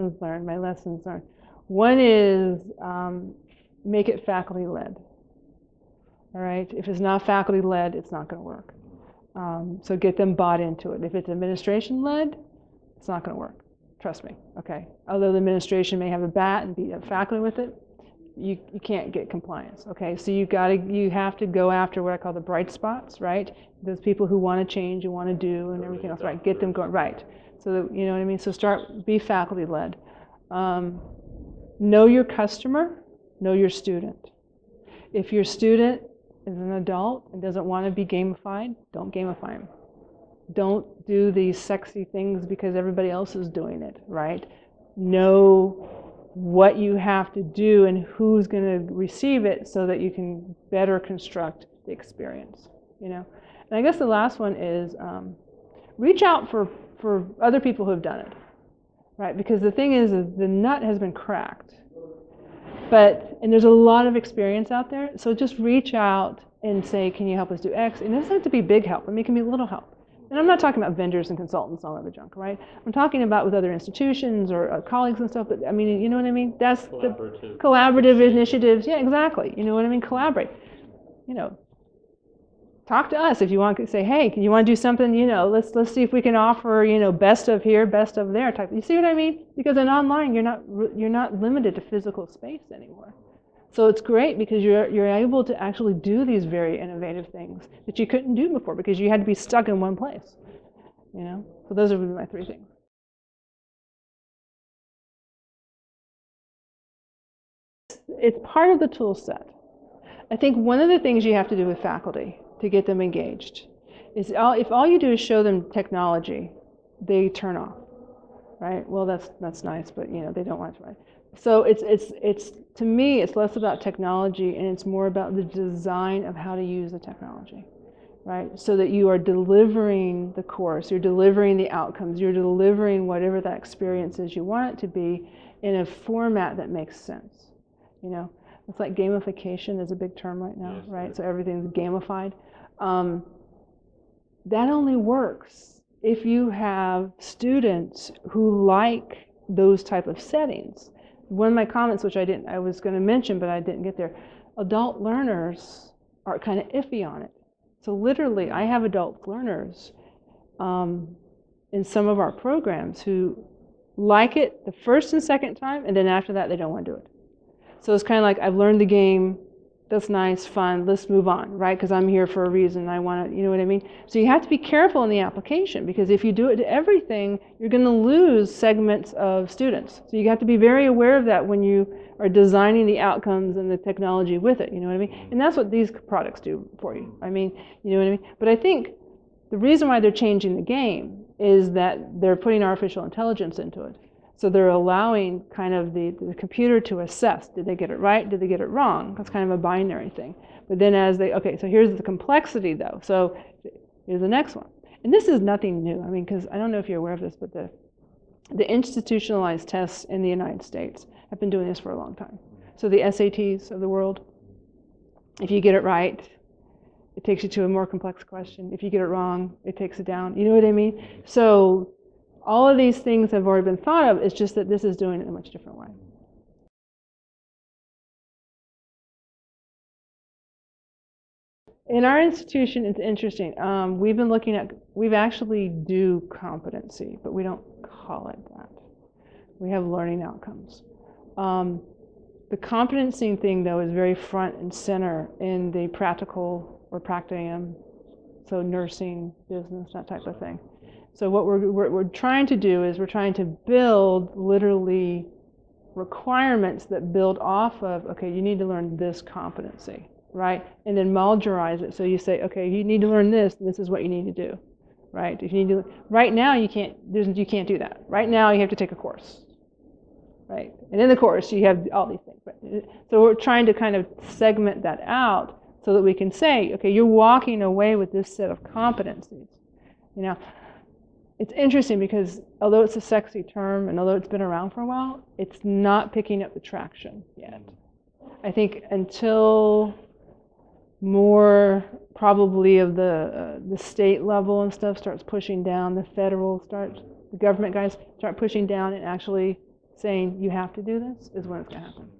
lessons learned. My lessons learned. One is um, make it faculty led. All right. If it's not faculty led, it's not going to work. Um, so get them bought into it. If it's administration led, it's not going to work. Trust me. Okay. Although the administration may have a bat and be a faculty with it, you, you can't get compliance. Okay. So you got to you have to go after what I call the bright spots, right? Those people who want to change and want to do and everything else, right? Get them going right. So that, you know what I mean. So start be faculty led. Um, know your customer. Know your student. If your student is an adult and doesn't want to be gamified, don't gamify them. Don't do these sexy things because everybody else is doing it, right? Know what you have to do and who's going to receive it so that you can better construct the experience, you know? And I guess the last one is um, reach out for, for other people who have done it, right? Because the thing is, the nut has been cracked but, and there's a lot of experience out there, so just reach out and say, can you help us do X? And it doesn't have to be big help, I mean, it can be a little help. And I'm not talking about vendors and consultants and all that junk, right? I'm talking about with other institutions or uh, colleagues and stuff, but I mean, you know what I mean? That's collaborative. the collaborative initiatives. Yeah, exactly. You know what I mean? Collaborate. You know, talk to us if you want to say, hey, can you want to do something? You know, let's let's see if we can offer, you know, best of here, best of there type. You see what I mean? Because in online, you're not you're not limited to physical space anymore. So it's great because you're you're able to actually do these very innovative things that you couldn't do before because you had to be stuck in one place. You know. So those are my three things. It's part of the tool set. I think one of the things you have to do with faculty to get them engaged. Is all, if all you do is show them technology, they turn off, right? Well, that's that's nice, but you know they don't want to. Right? So it's it's it's to me it's less about technology and it's more about the design of how to use the technology, right? So that you are delivering the course, you're delivering the outcomes, you're delivering whatever that experience is you want it to be in a format that makes sense, you know. It's like gamification is a big term right now, Yes, right? right. So everything's gamified. Um, that only works if you have students who like those type of settings. One of my comments, which I didn't, I was going to mention, but I didn't get there. Adult learners are kind of iffy on it. So literally, I have adult learners um, in some of our programs who like it the first and second time, and then after that, they don't want to do it. So it's kind of like I've learned the game. That's nice, fun. Let's move on, right? Because I'm here for a reason. I want to, you know what I mean? So you have to be careful in the application because if you do it to everything, you're going to lose segments of students. So you have to be very aware of that when you are designing the outcomes and the technology with it. You know what I mean? And that's what these products do for you. I mean, you know what I mean? But I think the reason why they're changing the game is that they're putting artificial intelligence into it. So they're allowing kind of the, the computer to assess did they get it right, did they get it wrong? That's kind of a binary thing. But then as they, okay, so here's the complexity though. So here's the next one. And this is nothing new. I mean, because I don't know if you're aware of this, but the, the institutionalized tests in the United States have been doing this for a long time. So the SATs of the world, if you get it right, it takes you to a more complex question. If you get it wrong, it takes it down. You know what I mean? So all of these things have already been thought of. It's just that this is doing it in a much different way. In our institution, it's interesting. Um, we've been looking at, we've actually do competency, but we don't call it that. We have learning outcomes. Um, the competency thing, though, is very front and center in the practical or practicum, so nursing, business, that type of thing. So what we're, we're, we're trying to do is we're trying to build literally requirements that build off of, okay, you need to learn this competency, right? And then modularize it. So you say, okay, you need to learn this, this is what you need to do, right? If you need to, right now you can't, you can't do that. Right now you have to take a course, right? And in the course you have all these things. Right? So we're trying to kind of segment that out so that we can say, okay, you're walking away with this set of competencies. You know, it's interesting because although it's a sexy term and although it's been around for a while, it's not picking up the traction yet. I think until more probably of the uh, the state level and stuff starts pushing down, the federal starts, the government guys start pushing down and actually saying you have to do this is when it's going to happen.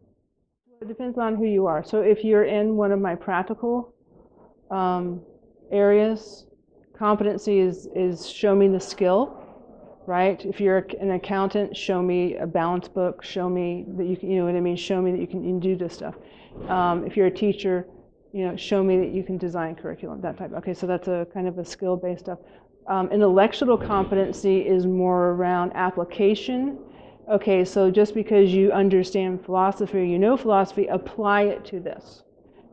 It depends on who you are. So if you're in one of my practical um, areas, competency is, is show me the skill, right? If you're an accountant, show me a balance book, show me that you can, you know what I mean, show me that you can, you can do this stuff. Um, if you're a teacher, you know, show me that you can design curriculum, that type. Okay, so that's a kind of a skill-based stuff. Um, intellectual competency is more around application. Okay, so just because you understand philosophy you know philosophy, apply it to this.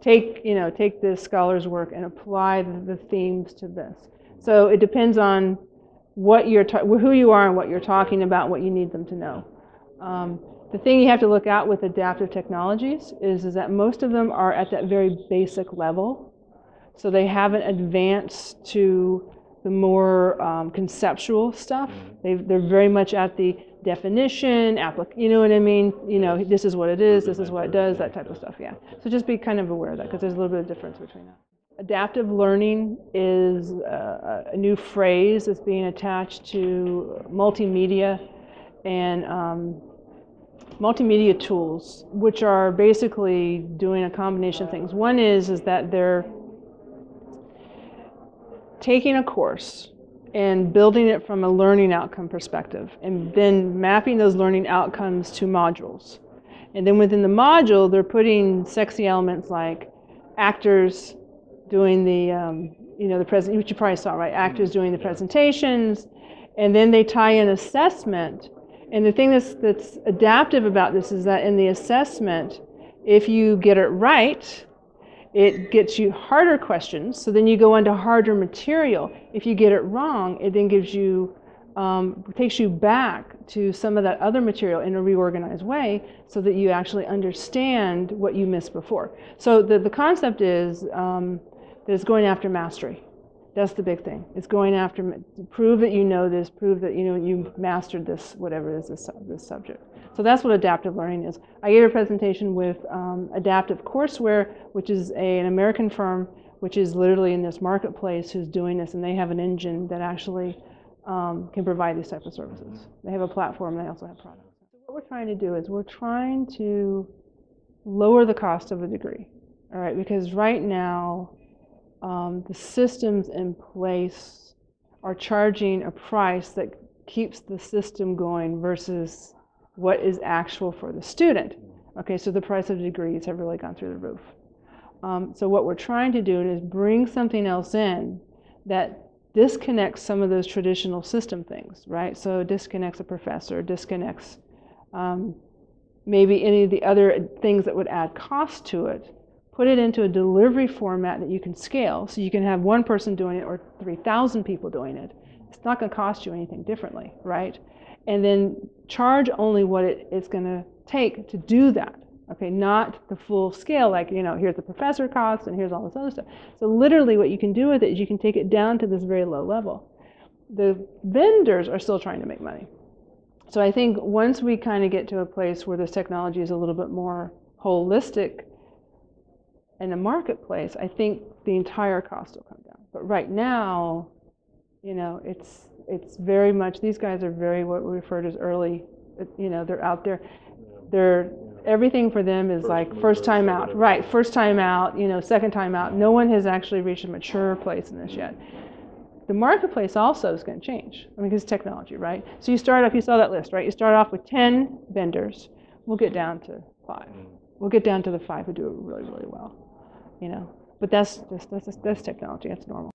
Take, you know, take this scholar's work and apply the, the themes to this. So it depends on what you're, ta- who you are and what you're talking about, what you need them to know. Um, the thing you have to look out with adaptive technologies is, is that most of them are at that very basic level. So they haven't advanced to the more um, conceptual stuff. they they're very much at the definition, applic- you know what I mean? You know, this is what it is, this is what it does, that type of stuff, yeah. So just be kind of aware of that because there's a little bit of difference between that. Adaptive learning is a, a new phrase that's being attached to multimedia and um, multimedia tools, which are basically doing a combination of things. One is is that they're taking a course and building it from a learning outcome perspective, and then mapping those learning outcomes to modules. And then within the module, they're putting sexy elements like actors doing the, um, you know, the present, which you probably saw, right? Actors doing the presentations, and then they tie in assessment and the thing that's, that's adaptive about this is that in the assessment, if you get it right, it gets you harder questions. So then you go into harder material. If you get it wrong, it then gives you, um, takes you back to some of that other material in a reorganized way so that you actually understand what you missed before. So the, the concept is um, that it's going after mastery. That's the big thing. It's going after, prove that you know this, prove that you know you mastered this, whatever is, this, this subject. So that's what adaptive learning is. I gave a presentation with um, Adaptive Courseware, which is a, an American firm, which is literally in this marketplace who's doing this, and they have an engine that actually um, can provide these type of services. They have a platform, they also have products. So what we're trying to do is we're trying to lower the cost of a degree, all right? Because right now, um, the systems in place are charging a price that keeps the system going versus what is actual for the student. Okay, so the price of degrees have really gone through the roof. Um, so what we're trying to do is bring something else in that disconnects some of those traditional system things, right? So disconnects a professor, disconnects um, maybe any of the other things that would add cost to it put it into a delivery format that you can scale so you can have one person doing it or 3,000 people doing it. It's not going to cost you anything differently, right? And then charge only what it, it's going to take to do that. Okay, not the full scale, like, you know, here's the professor costs and here's all this other stuff. So, literally, what you can do with it is you can take it down to this very low level. The vendors are still trying to make money. So, I think once we kind of get to a place where this technology is a little bit more holistic, in the marketplace, I think the entire cost will come down. But right now, you know, it's it's very much these guys are very what we refer to as early. You know, they're out there. They're everything for them is first like first time out, right? First time out, you know, second time out. No one has actually reached a mature place in this yet. The marketplace also is going to change. I mean, because technology, right? So you start off, you saw that list, right? You start off with 10 vendors. We'll get down to five. Mm. We'll get down to the five who do it really, really well you know. But that's just that's, that's technology. That's normal.